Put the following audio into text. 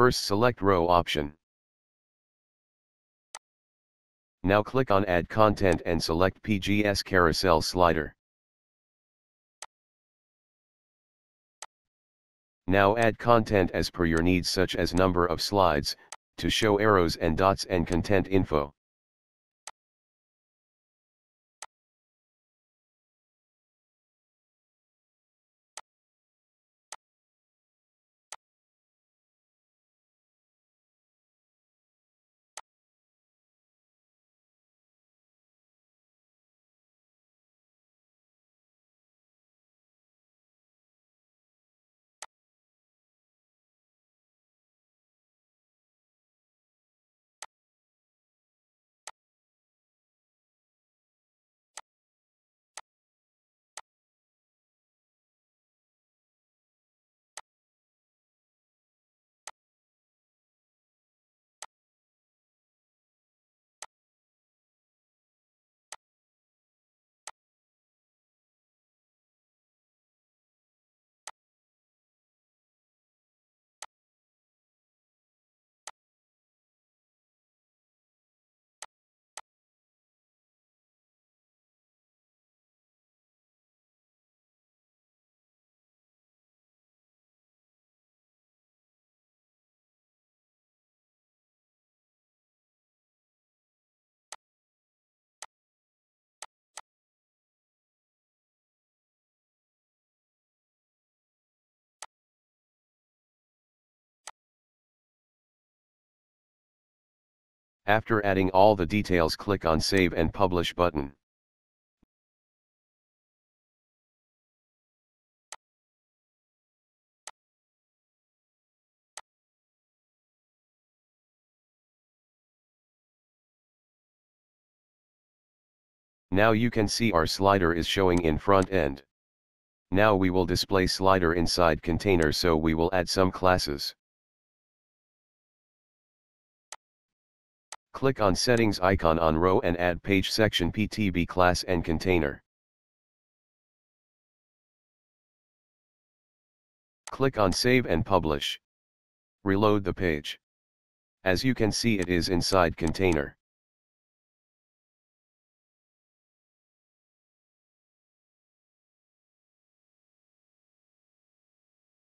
First select row option. Now click on add content and select PGS carousel slider. Now add content as per your needs such as number of slides, to show arrows and dots and content info. After adding all the details click on Save and Publish button. Now you can see our slider is showing in front end. Now we will display slider inside container so we will add some classes. Click on Settings icon on row and add page section PTB class and container. Click on Save and Publish. Reload the page. As you can see it is inside container.